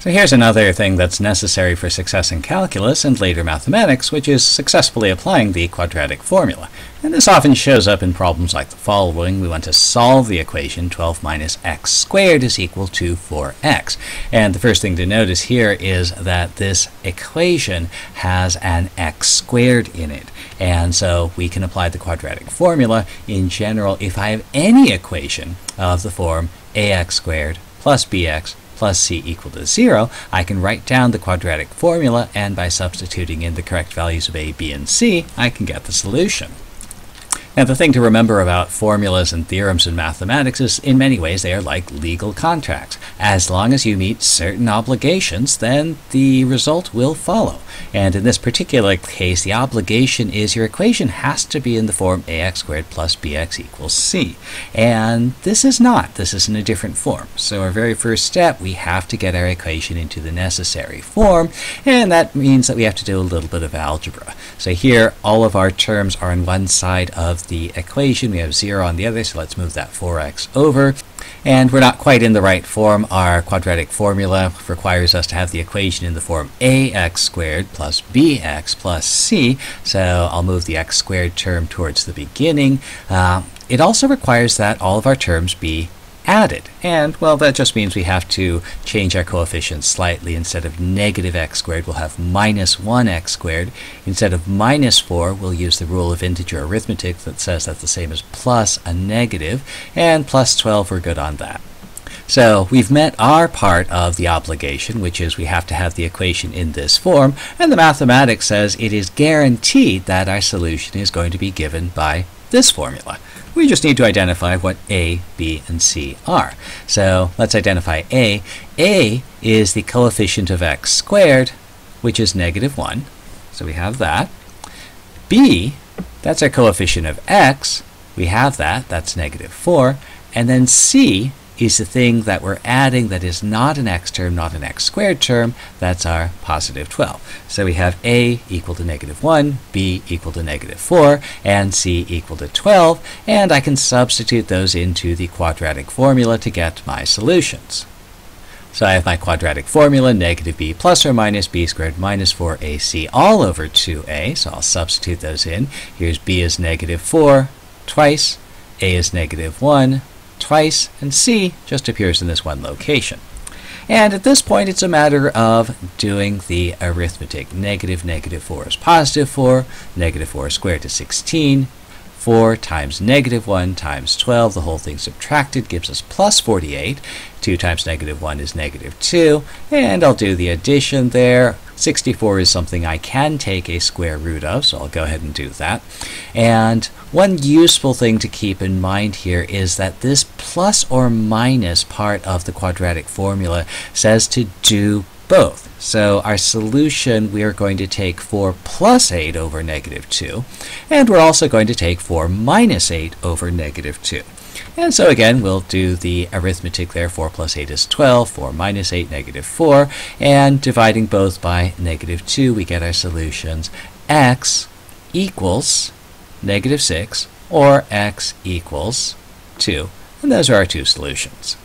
So here's another thing that's necessary for success in calculus and later mathematics, which is successfully applying the quadratic formula. And this often shows up in problems like the following. We want to solve the equation 12 minus x squared is equal to 4x. And the first thing to notice here is that this equation has an x squared in it. And so we can apply the quadratic formula in general if I have any equation of the form ax squared plus bx plus c equal to 0, I can write down the quadratic formula, and by substituting in the correct values of a, b, and c, I can get the solution. Now, the thing to remember about formulas and theorems in mathematics is, in many ways, they are like legal contracts. As long as you meet certain obligations, then the result will follow. And in this particular case, the obligation is your equation has to be in the form ax squared plus bx equals c. And this is not. This is in a different form. So our very first step, we have to get our equation into the necessary form, and that means that we have to do a little bit of algebra. So here, all of our terms are on one side of the equation. We have 0 on the other, so let's move that 4x over. And we're not quite in the right form. Our quadratic formula requires us to have the equation in the form ax squared plus bx plus c. So I'll move the x squared term towards the beginning. Uh, it also requires that all of our terms be added. And, well, that just means we have to change our coefficients slightly. Instead of negative x squared, we'll have minus 1x squared. Instead of minus 4, we'll use the rule of integer arithmetic that says that's the same as plus a negative, and plus 12, we're good on that. So we've met our part of the obligation, which is we have to have the equation in this form, and the mathematics says it is guaranteed that our solution is going to be given by this formula. We just need to identify what A, B, and C are. So let's identify A. A is the coefficient of x squared, which is negative 1. So we have that. B, that's our coefficient of x. We have that. That's negative 4. And then C is the thing that we're adding that is not an x term, not an x squared term. That's our positive 12. So we have a equal to negative 1, b equal to negative 4, and c equal to 12. And I can substitute those into the quadratic formula to get my solutions. So I have my quadratic formula, negative b plus or minus b squared minus 4ac all over 2a. So I'll substitute those in. Here's b is negative 4 twice, a is negative 1 twice, and C just appears in this one location. And at this point, it's a matter of doing the arithmetic. Negative negative 4 is positive 4, negative 4 squared is 16, 4 times negative 1 times 12, the whole thing subtracted gives us plus 48. 2 times negative 1 is negative 2, and I'll do the addition there. 64 is something I can take a square root of, so I'll go ahead and do that. And one useful thing to keep in mind here is that this plus or minus part of the quadratic formula says to do both. So our solution, we are going to take 4 plus 8 over negative 2, and we're also going to take 4 minus 8 over negative 2. And so again, we'll do the arithmetic there. 4 plus 8 is 12, 4 minus 8, negative 4. And dividing both by negative 2, we get our solutions. x equals negative 6, or x equals 2. And those are our two solutions.